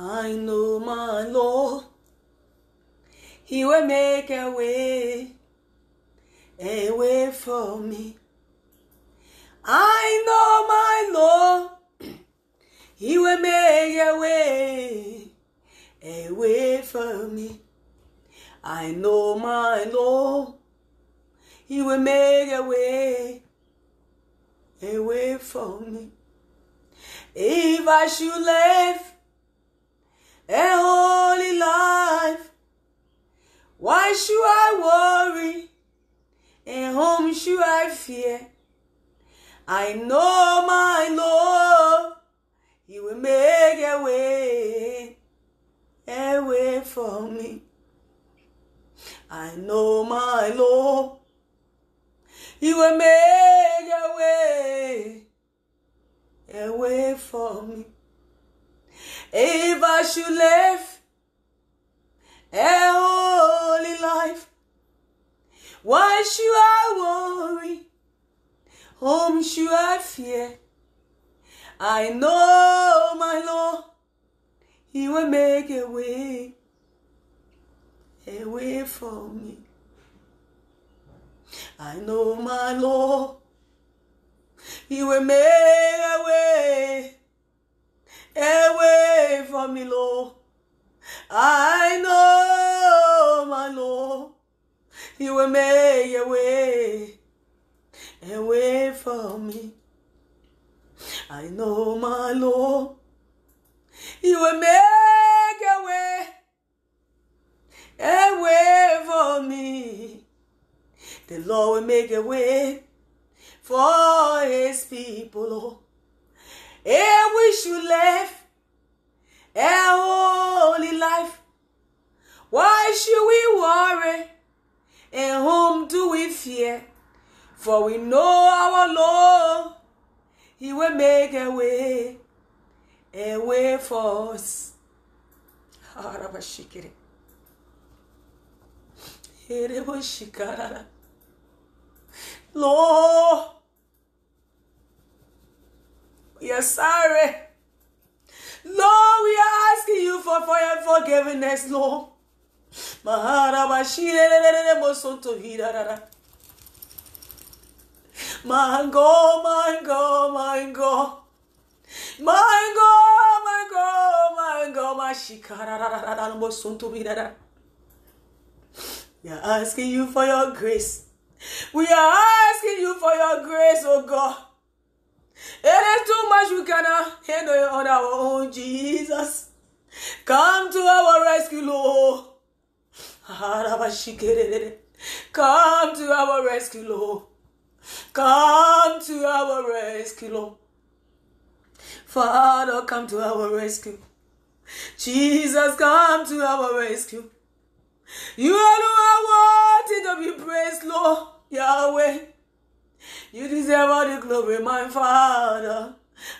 I know my Lord. He will make a way, a way for me. I know my Lord. He will make a way, a way for me. I know my Lord. He will make a way, a way for me. If I should live a holy life, why should I worry? And whom should I fear? I know my Lord, He will make a way, a way for me. I know my Lord, He will make a way, a way for me. If I should live a holy life, why should I worry? Whom should I fear? I know my Lord, He will make a way, a way for me. I know my Lord, He will make a way, a way for me, Lord. I know my Lord, He will make a way, a way for me. I know my Lord, He will make a way, a way for me. The Lord will make a way for His people. Oh. And we should live a holy life. Why should we worry? And whom do we fear? For we know our Lord, He will make a way, a way for us. Ah, Ereboshikarara. Lord, are sorry. Lord, we are asking you for, your forgiveness, Lord. God, my God, my God, my shikarararararemosontohirara. We are asking you for your grace. We are asking you for your grace, oh God. Is too much we cannot handle on our own, Jesus. Come to our rescue, Lord. Come to our rescue, Lord. Come to our rescue, Lord. Father, come to our rescue. Jesus, come to our rescue. You are the one worthy to be praised, Lord, Yahweh. You deserve all the glory, my Father.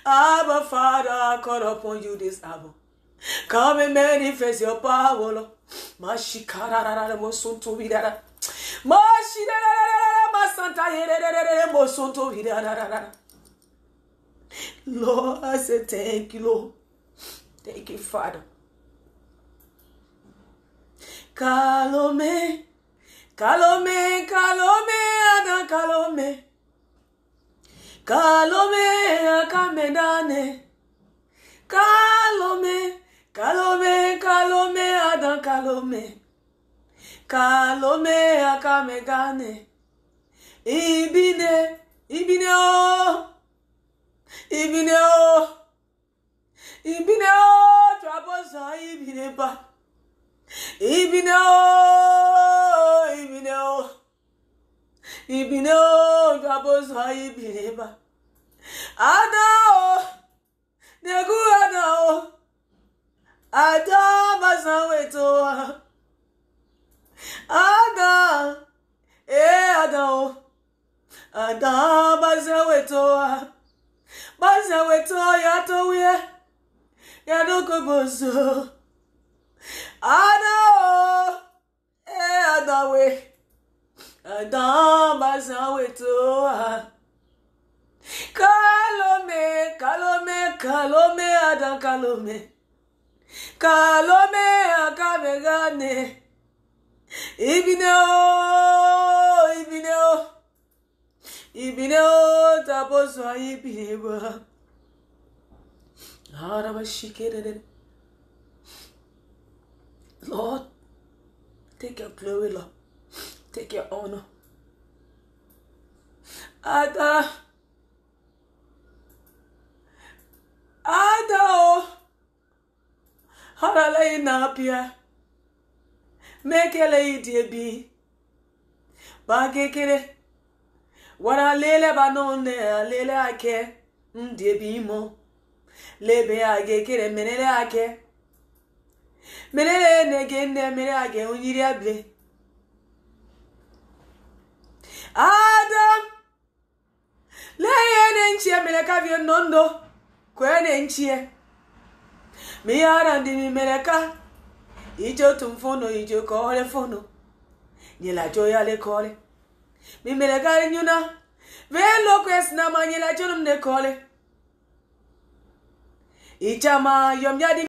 Abba, Father, I call upon you this hour. Come and manifest your power, Lord. Mashikararara mosunto vidara. Mashirarara masanta yerere mosunto vidara. Lord, I say thank you, Lord. Thank you, Father. Kalome, kalome, kalome, ada kalome. Kalome, akamedane. Kalome, kalome, kalome, ada kalome. Kalome, akamegane. Ibine, ibine o. Ibine o. Ibine o, trabosa ibine ba. Ibine o, ibine o. Ibine o, trabosa ibine ba. ada na-egu ada ada maza weto ada! Ee ada ada maza weto maza weto ya towie! Ya dokobozo ada ee ada we ada maza weto a. Kalome, kalome, kalome, ada kalome. kalome akamegane ibine o ibine o ibine o taposo ibine ba Arabashikere. Lord, take your glory, Lord. Take your honor. Ada ha ralaghị na-apịa. Ma ekeleghị dị ebi. Gbagekere gwara lelebanone alele ake ndị ebe imo. Lebe aga ekere merere ake. Merere nege nne mere aga onyiri able adam! Lee ihe na nchie mere kavio nnondo kwee na nchie mihara ndivimereka icho tumfuno icho kore funo nyela cho yale kore mimereka rinyuna velo kwesna manyela cho nomne kore ichama yomyadi